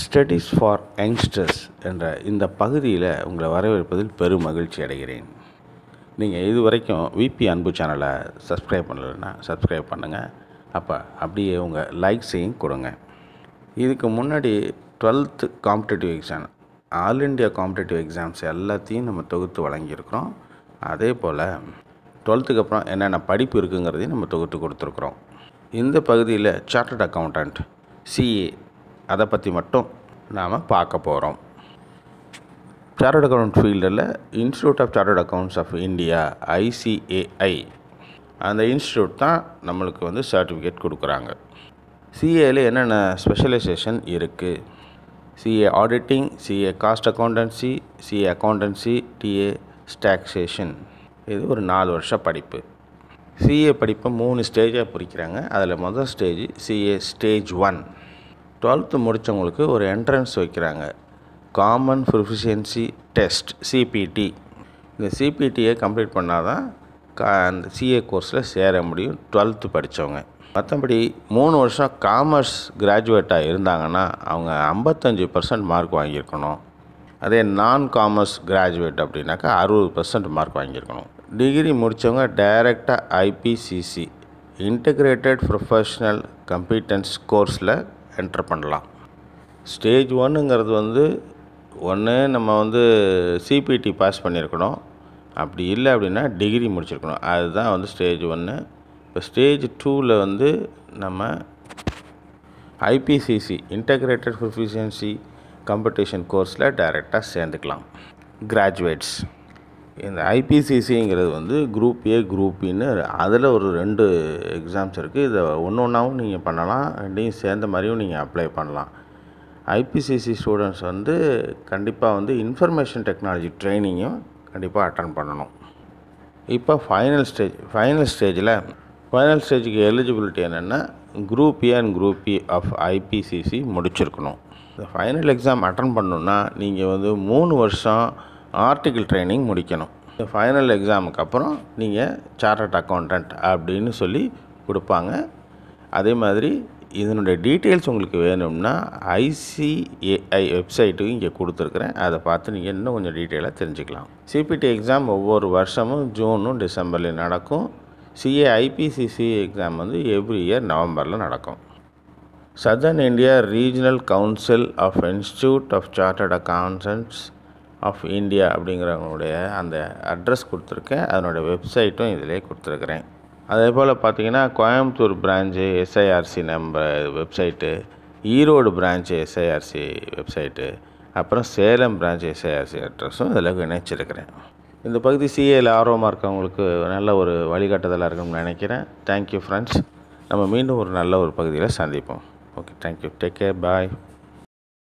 Studies for youngsters என்ற இந்த பகுதியில் உங்களை வரவேற்பதில் பெரும் மகிழ்ச்சி அடைகிறேன். நீங்கள் இது வரைக்கும் விபி அன்பு சேனலை சப்ஸ்கிரைப் பண்ணலைன்னா சப்ஸ்கிரைப் பண்ணுங்கள் அப்போ அப்படியே உங்கள் லைக்ஸையும் கொடுங்க. இதுக்கு முன்னாடி twelfth competitive exam all India competitive exams எல்லாத்தையும் நம்ம தொகுத்து வழங்கியிருக்கிறோம். அதே போல் டுவெல்த்துக்கு அப்புறம் என்னென்ன படிப்பு இருக்குங்கிறதையும் நம்ம தொகுத்து கொடுத்துருக்குறோம். இந்த பகுதியில் சார்ட்டர்ட் அக்கௌண்டண்ட் சிஏ அதை பற்றி மட்டும் நாம் பார்க்க போகிறோம் சார்ட் அக்கௌண்ட் ஃபீல்டில் institute of chartered accountants of India ICAI அந்த இன்ஸ்டியூட் தான் நம்மளுக்கு வந்து சர்டிஃபிகேட் கொடுக்குறாங்க. சிஏல என்னென்ன ஸ்பெஷலைசேஷன் இருக்குது CA auditing CA cost accountancy CA accountancy DA taxation இது ஒரு நாலு வருஷ படிப்பு. சிஏ படிப்பை மூணு ஸ்டேஜாக பிரிக்கிறாங்க. அதில் முதல் stage CA stage one twelfth முடித்தவங்களுக்கு ஒரு என்ட்ரன்ஸ் வைக்கிறாங்க. காமன் ப்ரொஃபிஷியன்சி டெஸ்ட் சிபிடி இந்த சிபிடியை கம்ப்ளீட் பண்ணால் தான் கா அந்த சிஏ கோர்ஸில் சேர முடியும் டுவெல்த்து படித்தவங்க மற்றபடி மூணு வருஷம் காமர்ஸ் கிராஜுவேட்டாக இருந்தாங்கன்னா அவங்க ஐம்பத்தஞ்சு பர்சன்ட் மார்க் வாங்கியிருக்கணும். அதே நான் காமர்ஸ் கிராஜுவேட் அப்படின்னாக்கா அறுபது பர்சன்ட் மார்க் வாங்கியிருக்கணும். டிகிரி முடித்தவங்க டைரெக்டாக ஐபிசிசி இன்டகிரேட்டட் ப்ரொஃபஷ்னல் கம்பீட்டன்ஸ் கோர்ஸில் என்டர் பண்ணலாம். ஸ்டேஜ் ஒன்னுங்கிறது வந்து ஒன்று நம்ம வந்து சிபிடி பாஸ் பண்ணியிருக்கணும் அப்படி இல்லை அப்படின்னா டிகிரி முடிச்சிருக்கணும். அதுதான் வந்து ஸ்டேஜ் ஒன்று இப்போ ஸ்டேஜ் டூவில் வந்து நம்ம ஐபிசிசி இன்டகிரேட்டட் ப்ரொஃபிஷியன்சி காம்படிஷன் கோர்ஸில் டைரெக்டாக சேர்ந்துக்கலாம். கிராஜுவேட்ஸ் இந்த ஐபிசிசிங்கிறது வந்து குரூப் ஏ குரூப் பின்னு அதில் ஒரு ரெண்டு எக்ஸாம்ஸ் இருக்குது இதை ஒன்று ஒன்றாவும் நீங்கள் பண்ணலாம் ரெண்டையும் சேர்ந்த மாதிரியும் நீங்கள் அப்ளை பண்ணலாம். ஐபிசிசி ஸ்டூடெண்ட்ஸ் வந்து கண்டிப்பாக வந்து இன்ஃபர்மேஷன் டெக்னாலஜி ட்ரைனிங்கும் கண்டிப்பாக அட்டன் பண்ணணும். இப்போ ஃபைனல் ஸ்டேஜ் ஃபைனல் ஸ்டேஜில் ஃபைனல் ஸ்டேஜுக்கு எலிஜிபிலிட்டி என்னென்னா group A and group B of IPCC முடிச்சிருக்கணும். இந்த ஃபைனல் எக்ஸாம் அட்டன் பண்ணணுன்னா நீங்கள் வந்து மூணு வருஷம் ஆர்டிக்கல் ட்ரைனிங் முடிக்கணும். இந்த ஃபைனல் எக்ஸாமுக்கு அப்புறம் நீங்கள் சார்ட்டட் அக்கௌண்டன்ட் அப்படின்னு சொல்லி கொடுப்பாங்க. அதே மாதிரி இதனுடைய டீட்டெயில்ஸ் உங்களுக்கு வேணும்னா ஐசிஏஐ வெப்சைட்டும் இங்கே கொடுத்துருக்குறேன். அதை பார்த்து நீங்கள் இன்னும் கொஞ்சம் டீட்டெயிலாக தெரிஞ்சுக்கலாம். சிபிடி எக்ஸாம் ஒவ்வொரு வருஷமும் ஜூனும் டிசம்பரில் நடக்கும். சிஏ ஐபிசிசி எக்ஸாம் வந்து எவ்ரி இயர் நவம்பரில் நடக்கும். Southern India regional council of institute of chartered accountants of India அப்படிங்கிறவங்களுடைய அந்த அட்ரஸ் கொடுத்துருக்கேன். அதனுடைய வெப்சைட்டும் இதிலே கொடுத்துருக்குறேன். அதே போல் பார்த்தீங்கன்னா Coimbatore branch SIRC number website Erode branch SIRC website அப்புறம் சேலம் பிரான்ச் எஸ்ஐஆர்சி அட்ரஸும் இதில் இணைச்சிருக்கிறேன். இந்த பகுதி சிஏயில் ஆர்வமாக இருக்கவங்களுக்கு நல்ல ஒரு வழிகாட்டுதலாக இருக்கும்னு நினைக்கிறேன். தேங்க்யூ ஃப்ரெண்ட்ஸ் நம்ம மீண்டும் ஒரு நல்ல ஒரு பகுதியில் சந்திப்போம். Okay thank you take care bye